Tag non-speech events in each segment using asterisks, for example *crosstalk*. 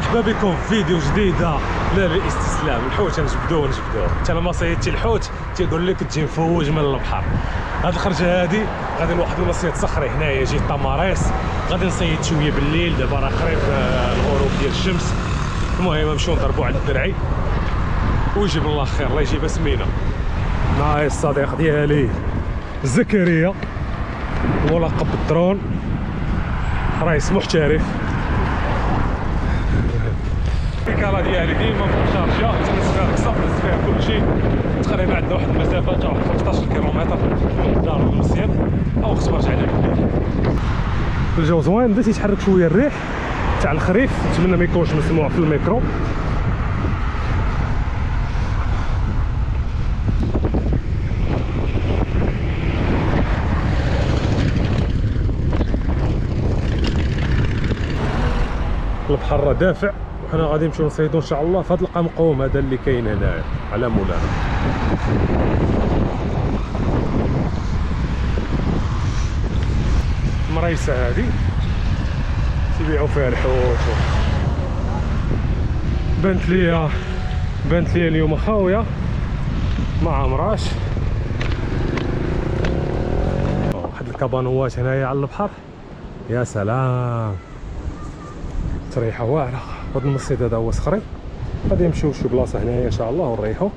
مرحبا بكم في فيديو جديد لا للاستسلام الحوت نجبدوه نجبدوه حتى أنا ما صيدتي الحوت تيقول لك تجي مفوج من البحر. هاد الخرجة هادي غادي لواحد المصيد صخري هنايا جيت طماريس. غادي نصيد شوية بالليل دابا راه قريب آه، الغروب ديال الشمس. المهم نمشيو نضربوا على الدرعي. ويجيب الله خير الله يجيبها سمينه معايا الصديق ديالي. زكريا ملقب بالدرون رئيس محترف. الكالا ديالي ديما مشارجه تنس فيها القصة تنس فيها كلشي. تقريبا عندنا واحد المسافة تاع واحد 15 كيلومتر من الدار والمصيف أو خصنا رجعنا بالليل الجو زوين بدا تيتحرك شوية الريح. تاع الخريف نتمنى ما يكونش مسموع في الميكرو. البحر دافع. وحنا غادي نمشيو نصيدو إن شاء الله هذا القمقوم هذا اللي كاين هنايا على مولانا. مريسة هذه تيبيعوا فيها الحوت. بانت ليا بانت ليا اليوم خاويه ما عمراش واحد الكابانوات هنايا على البحر. يا سلام. تريحة واعرة. هذا المصيد هذا هو صخري. غادي نمشيو لشي بلاصة هنايا إن شاء الله ونريحو.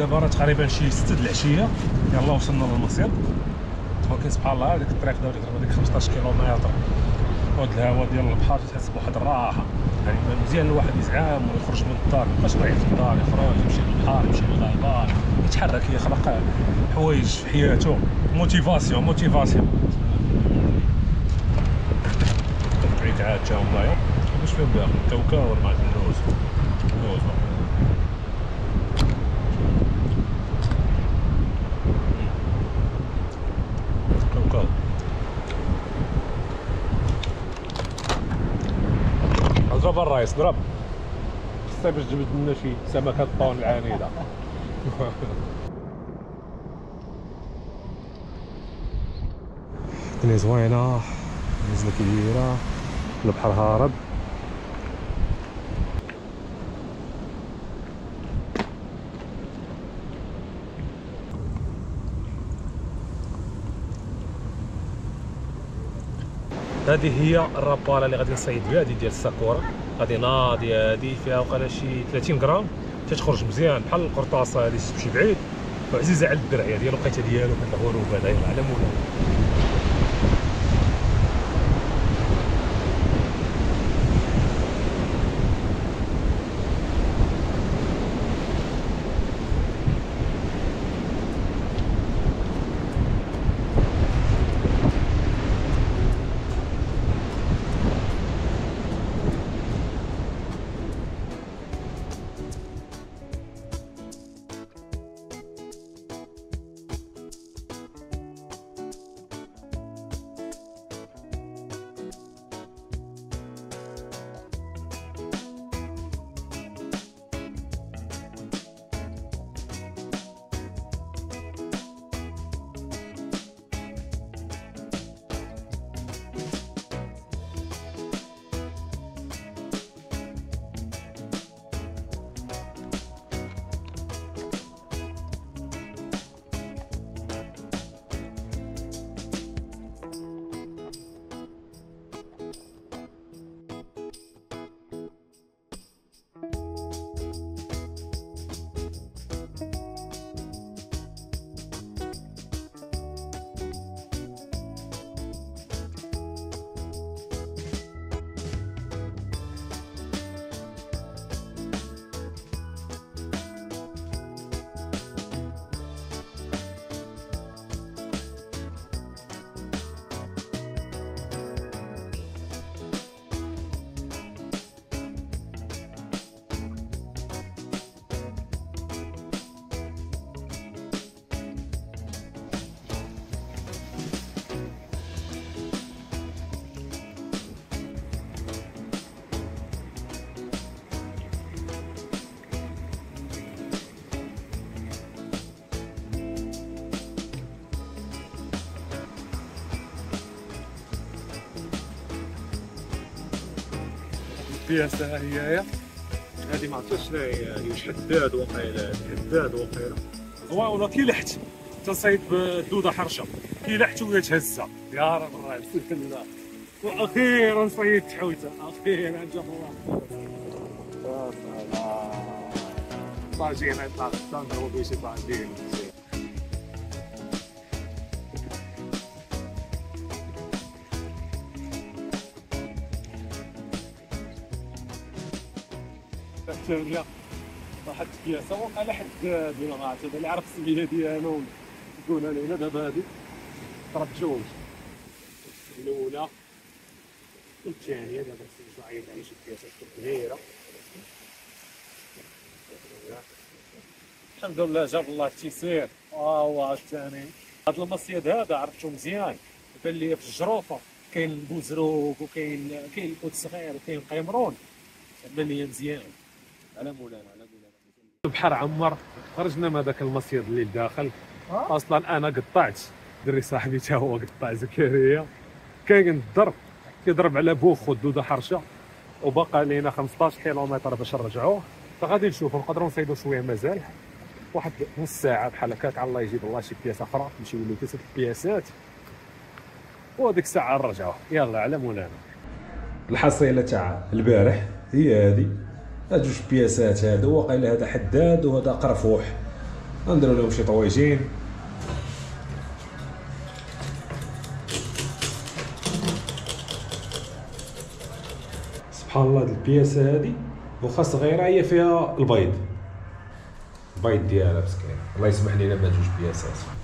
دابا راه تقريبا شي 6 د العشية. يلا وصلنا للمصيد ولكن سبحان الله هذيك الطريق دابا تقريبا ديك 15 كيلومتر. وهاد الهواء ديال البحر تحس بواحد الراحة. يعني مزيان الواحد يزعم ويخرج من الدار. مابقاش واعي في الدار يخرج يمشي للبحر يمشي للغابه يتحرك يخلق حوايج في حياته. motivation motivation بعيد عاد جاهم هنايا واش فيهم باقي توكا ولا مع النوز نوز اضرب الرايس ضرب خصنا باش تجبد لنا شي سمكة الطون العنيده *laughs* الدنيا زوينة نزلة كبيرة البحر هارب. هذه هي الراباله اللي غادي نصيد بها هذه ديال الساكورا غادي ناضيه هذه فيها وقيلا شي 30 غرام. تتخرج مزيان بحال القرطاسة هذه تمشي بعيد. وعزيزه على الدرع هذه الوقيتة ديالو الغروب هذا يلاه على مولانا. البياسه هي هذه ما عرفتش شنو هي هي واش حداد وقيله حداد وقيله هو ولا كي لحت تصيد بدوده حرشة. كي لحت وهي تهزه يا رب الراس الله وأخيرا صيدت حوتة. أخيرا جاب الله. طاجين يطلع نضربوا شي طاجين الثانية واحد الكياسة وقع لحد ولا ما عرفت اللي عرف السمية ديالو تقول علينا دابا هادي. ضرب جوج الأولى. والثانية دابا خصني شوية تعيش الكياسة كبيرة الحمد لله جاب الله التيسير ها هو الثاني. هاد المصيد هذا عرفتو مزيان. بان لي في الجروفة. كاين البوزروك وكاين كاين الحوت الصغير وكاين قيمرون بان لي مزيان. على مولانا على مولانا البحر عمر خرجنا من هذاك المصيد اللي داخل أصلا أنا قطعت دري صاحبي تا هو قطع زكريا. كاين الضرب كيضرب على بوخ ودوده حرشة. وبقى لينا 15 كيلومتر باش نرجعوه. فغادي نشوفوا نقدروا نصيدوا شوية مازال. واحد نص ساعة بحال هكاك الله يجيب الله شي بياسه أخرى. نمشيو له ثلاث بياسات. وهذيك الساعة نرجعوه. يلا على مولانا. الحصيلة تاع البارح هي هذه. هاد جوج بياسات هادو واقيلا هذا حداد وهذا قرفوح نديرو لهم شي طويجين سبحان الله هاد البياسة هادي واخا صغيره هي فيها البيض. البيض ديالها مسكين. الله يسمح لينا بهاد جوج بياسات.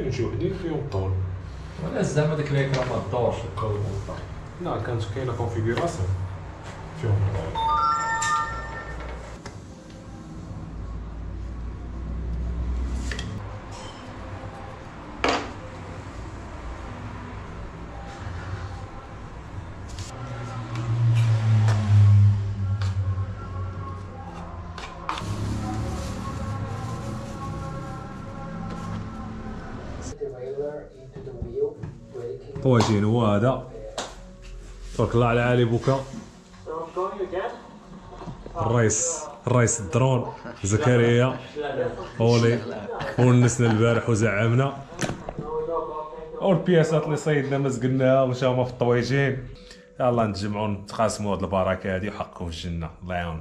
كاين شي وحدين فيهم طول. ولا زعما ديك الاكرا ما تدورش الكود لا كانت كاينة كونفيغوراسيون فيهم طول هو هذا. تبارك الله على علي بوكا. الرئيس الرئيس الدرون زكريا. أولي. ونسنا البارح وزعمنا. والبياسات اللي صيدنا مزقناها ومشاو في الطويجين يلا نتجمعوا نتقاسموا هاد البركة هادي وحقكم في الجنة. الله يعاون